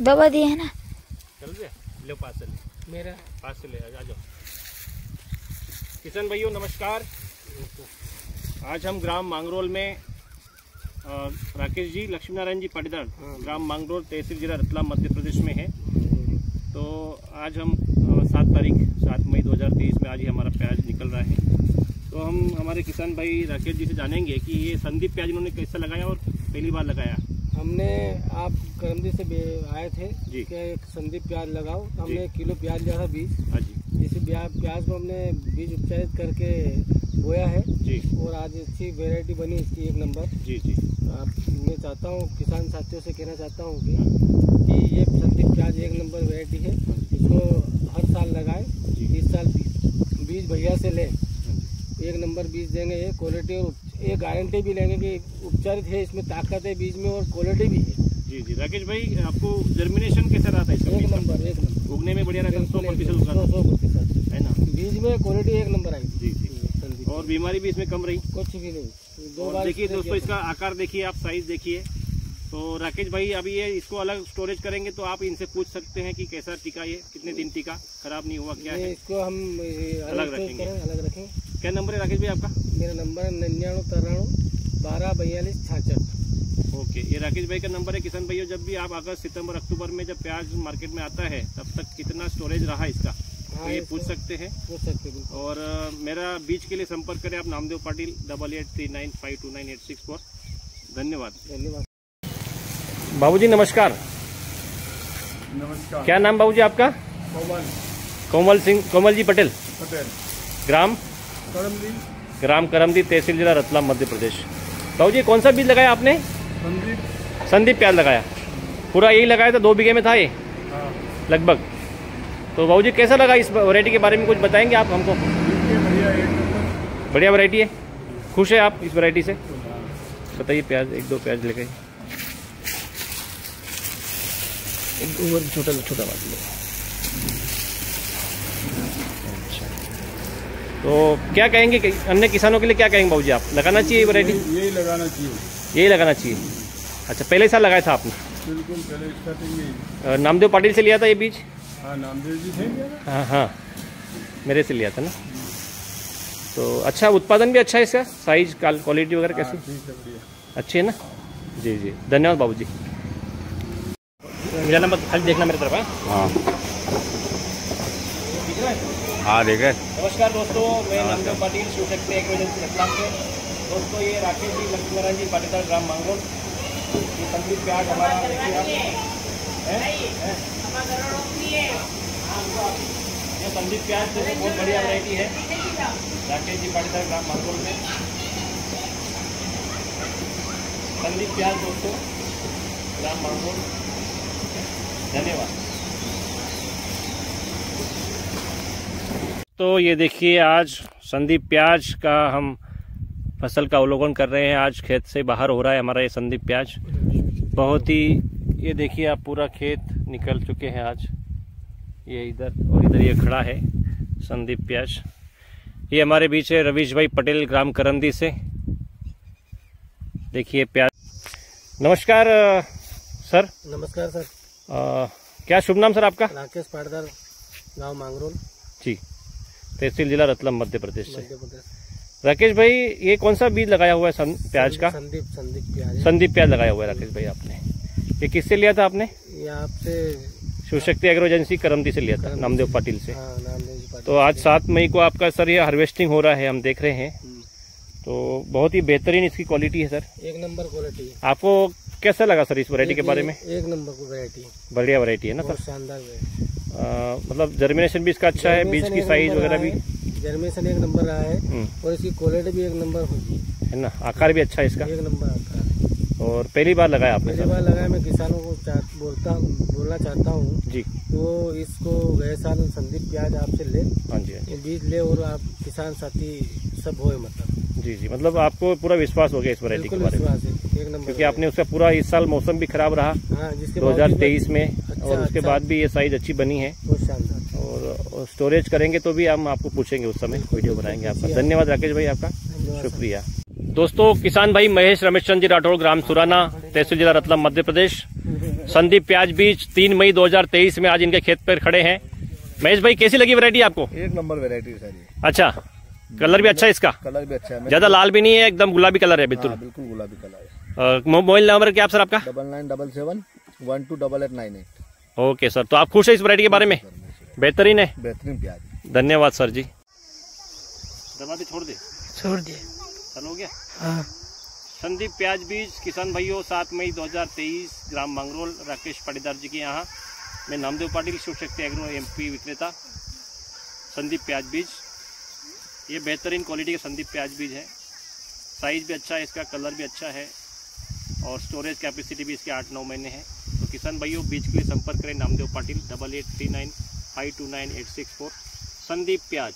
दबा दिया है ना? चल लो पास से ले। मेरा। पास से ले आ जाओ। किशन भाइयों नमस्कार। आज हम ग्राम मांगरोल में राकेश जी लक्ष्मी नारायण जी पाटीदार ग्राम मांगरोल तहसील जिला रतलाम मध्य प्रदेश में है। तो आज हम सात तारीख सात मई 2023 में आज ही हमारा प्याज निकल रहा है। तो हम हमारे किसान भाई राकेश जी से जानेंगे कि ये संदीप प्याज इन्होंने कैसे लगाया और पहली बार लगाया। हमने आप करमदी से आए थे जी। कि एक संदीप प्याज लगाओ तो हमने एक किलो प्याज लिया था बीज हाँ जी। जिस प्याज प्याज को हमने बीज उपचारित करके बोया है। जी। और आज अच्छी वेराइटी बनी इसकी एक नंबर जी जी। आप मैं चाहता हूँ किसान साथियों से कहना चाहता हूँ कि, कि ये संदीप प्याज एक नंबर वेराइटी है। इसको हर साल लगाए। इस साल बीज भैया से लें। हाँ एक नंबर बीज देंगे ये क्वालिटी और ये गारंटी भी लेंगे कि उपचारित है इसमें ताकत है बीज में और क्वालिटी भी है। जी जी। राकेश भाई आपको जर्मिनेशन कैसा रहता है एक नंबर एक नंबर। उगने में बढ़िया रहा सौ प्रतिशत सौ प्रतिशत। है ना? बीज में क्वालिटी एक नंबर आई। जी जी। और बीमारी भी इसमें कम रही? कुछ भी नहीं। देखिए दोस्तों इसका आकार देखिए आप साइज़ देखिए। तो राकेश भाई अभी ये इसको अलग स्टोरेज करेंगे तो आप इनसे पूछ सकते हैं कि कैसा टीका ये कितने दिन टीका खराब नहीं हुआ क्या है? इसको हम अलग अलग रखेंगे। अलग रखेंगे क्या नंबर है राकेश भाई आपका? मेरा नंबर है निन्यानवे तिरानवे बारह बयालीस छाछठ। ओके ये राकेश भाई का नंबर है। किसान भाइयों जब भी आप अगस्त सितंबर अक्टूबर में जब प्याज मार्केट में आता है तब तक कितना स्टोरेज रहा इसका? तो हाँ ये पूछ सकते हैं। पूछ सकते हैं और मेरा बीच के लिए संपर्क करें आप Namdev Patil double eight three nine five two nine eight six four धन्यवाद। धन्यवाद। बाबूजी नमस्कार। नमस्कार। क्या नाम बाबूजी आपका? पवन कोमल सिंह कोमल जी पटेल। पटेल। ग्राम? करमदी ग्राम करमदी तहसील जिला रतलाम मध्य प्रदेश। बाबूजी कौन सा बीज लगाया आपने? संदीप। संदीप प्याज लगाया। पूरा यही लगाया था दो बीघे में था ये? हाँ। लगभग। तो बाबूजी कैसा लगा इस वैरायटी के बारे में कुछ बताएँगे आप हमको? बढ़िया वैरायटी है। खुश है आप इस वैरायटी से? बताइए प्याज एक दो प्याज लेके एक छोटा छोटा बात अच्छा। तो क्या कहेंगे अन्य किसानों के लिए क्या कहेंगे बाबूजी आप? लगाना चाहिए वैरायटी यही यही लगाना चाहिए। यही लगाना चाहिए। अच्छा पहले साल लगाया था आपने? बिल्कुल पहले स्टार्टिंग में नामदेव पाटिल से लिया था ये बीज? हाँ नामदेव जी क्या हाँ हाँ। मेरे से लिया था ना? तो अच्छा उत्पादन भी अच्छा है इसका? साइज़ क्वालिटी वगैरह हाँ, कैसी? है अच्छी है ना? जी जी। धन्यवाद बाबू जी मेरा नंबर खाली देखना मेरी तरफ़ है। हाँ। हाँ देख रहे। नमस्कार दोस्तों मैं नंदन पाटिल शिव शक्ति एक रतलाम से। दोस्तों ये राकेश जी लक्ष्मी नारायण जी पाटीदार ग्राम मांगरोल ये संदीप प्याज हमारा देखिए आप। हैं? हैं? ये संदीप प्याज तो बहुत बढ़िया वैरायटी है। राकेश जी पाटीदार ग्राम मांगरोल में। संदीप प्याज दोस्तों ग्राम मांगरोल धन्यवाद। तो ये देखिए आज संदीप प्याज का हम फ़सल का अवलोकन कर रहे हैं। आज खेत से बाहर हो रहा है हमारा ये संदीप प्याज। बहुत ही ये देखिए आप पूरा खेत निकल चुके हैं आज। ये इधर और इधर ये खड़ा है संदीप प्याज। ये हमारे बीच है रवीश भाई पटेल ग्राम करंदी से। देखिए प्याज। नमस्कार सर। नमस्कार सर। अ, क्या शुभ नाम सर आपका? राकेश पाटदार गाँव मांगरोल। जी। तहसील जिला रतलम मध्य प्रदेश से। मध्य प्रदेश। राकेश भाई ये कौन सा बीज लगाया हुआ है सन, प्याज का? संदीप संदीप प्याज। संदीप प्याज लगाया हुआ है राकेश भाई आपने। ये किससे लिया था आपने? ये आपसे शिवशक्ति एग्रो एजेंसी करमदी से लिया था नामदेव पाटिल से। हाँ नामदेव पाटिल तो आज सात मई को आपका सर ये हार्वेस्टिंग हो रहा है हम देख रहे हैं। हम्म, तो बहुत ही बेहतरीन इसकी क्वालिटी है सर। एक नंबर क्वालिटी है। आपको कैसा लगा सर इस वैरायटी के बारे में? एक नंबर की वैरायटी है बढ़िया वैरायटी है ना सर? शानदार मतलब जर्मिनेशन भी इसका अच्छा है बीज की साइज़ वगैरह भी? जर्मिनेशन एक नंबर रहा है हम्म, और इसकी क्वालिटी भी एक नंबर होगी। है ना? आकार भी अच्छा है इसका। एक नंबर है। और पहली बार लगाया आपने पहली बार लगाया मैं किसानों को बोलता बोलना चाहता हूँ जी। तो इसको गए साल संदीप प्याज आपसे ले। हाँ जी हाँ बीज ले और आप किसान साथी सब होए मतलब। जी जी। मतलब आपको पूरा विश्वास हो गया इस वरायटी के बारे में? विश्वास है। एक नंबर क्योंकि आपने उसका पूरा इस साल मौसम भी खराब रहा दो हज़ार तेईस में अच्छा, और उसके अच्छा। बाद भी ये साइज़ अच्छी बनी है। और, और स्टोरेज करेंगे तो भी हम आपको पूछेंगे उस समय वीडियो बनाएँगे आपका। धन्यवाद राकेश भाई आपका। शुक्रिया। दोस्तों किसान भाई महेश रमेश चंद जी राठौड़ ग्राम सुराना तहसील जिला रतलाम मध्य प्रदेश। संदीप प्याज बीज तीन मई 2023 में आज इनके खेत पर खड़े हैं। महेश भाई कैसी लगी वैरायटी आपको? एक नंबर वेरायटी सर अच्छा। कलर भी अच्छा है इसका? कलर भी अच्छा है। ज़्यादा लाल भी नहीं है एकदम गुलाबी कलर है बिल्कुल। हाँ, बिल्कुल गुलाबी कलर है। मोबाइल नंबर क्या आप सर आपका? Double nine double seven one two double eight nine eight. Okay sir तो आप खुश है इस वैरायटी के बारे में? बेहतरीन है। बेहतरीन प्याज धन्यवाद सर जी। दबा दे छोड़ दे। छोड़ दिए चल हो गया? हाँ। संदीप प्याज बीज किसान भाइयों सात मई 2023 ग्राम मंगरोल राकेश पाटीदार जी के यहाँ। मैं नामदेव पाटिल शिव शक्ति एग्रो एमपी विक्रेता। संदीप प्याज बीज। ये बेहतरीन क्वालिटी का संदीप प्याज बीज है। साइज़ भी अच्छा है, इसका कलर भी अच्छा है और स्टोरेज कैपेसिटी भी इसके आठ नौ महीने हैं। तो किसान भाइयों, बीज के लिए संपर्क करें Namdev Patil double eight three nine five two nine eight six four Sandeep प्याज।